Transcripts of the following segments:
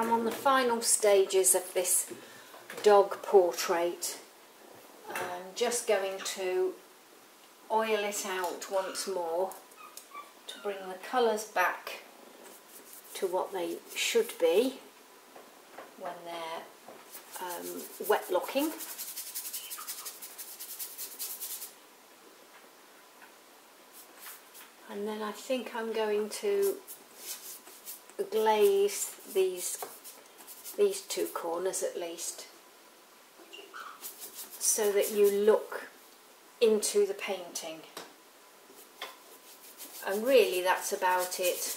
I'm on the final stages of this dog portrait. I'm just going to oil it out once more to bring the colours back to what they should be when they're um, wet looking. And then I think I'm going to glaze these these two corners at least so that you look into the painting. And really that's about it.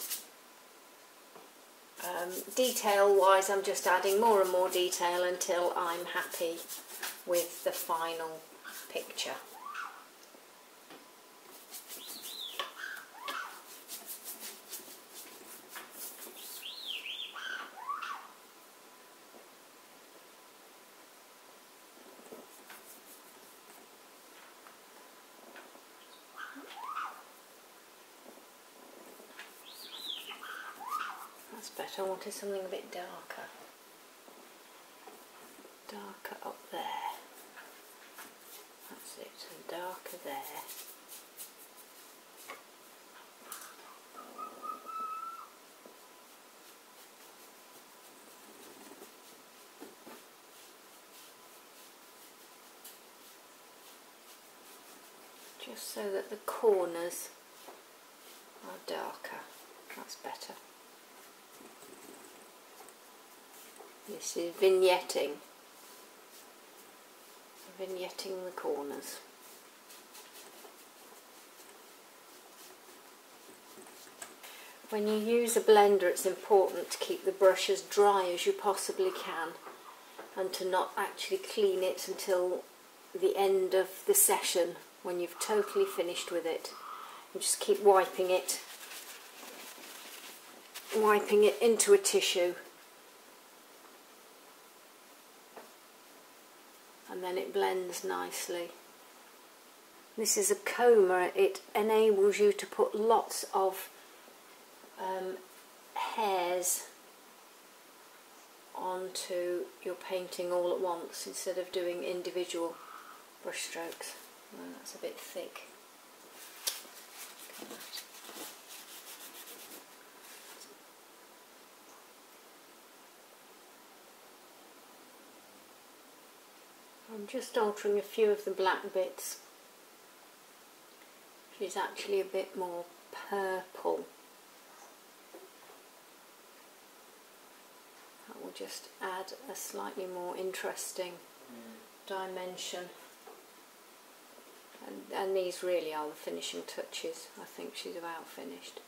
Um, detail wise I'm just adding more and more detail until I'm happy with the final picture That's. I wanted something a bit darker. Darker up there. That's it. And darker there. Just so that the corners are darker. That's better. This is vignetting. Vignetting the corners. When you use a blender it's important to keep the brush as dry as you possibly can and to not actually clean it until the end of the session when you've totally finished with it. And just keep wiping it, wiping it into a tissue and then it blends nicely. This is a comber, it enables you to put lots of um, hairs onto your painting all at once instead of doing individual brush strokes. That's a bit thick. I'm just altering a few of the black bits. She's actually a bit more purple. That will just add a slightly more interesting mm. dimension. And, and these really are the finishing touches. I think she's about finished.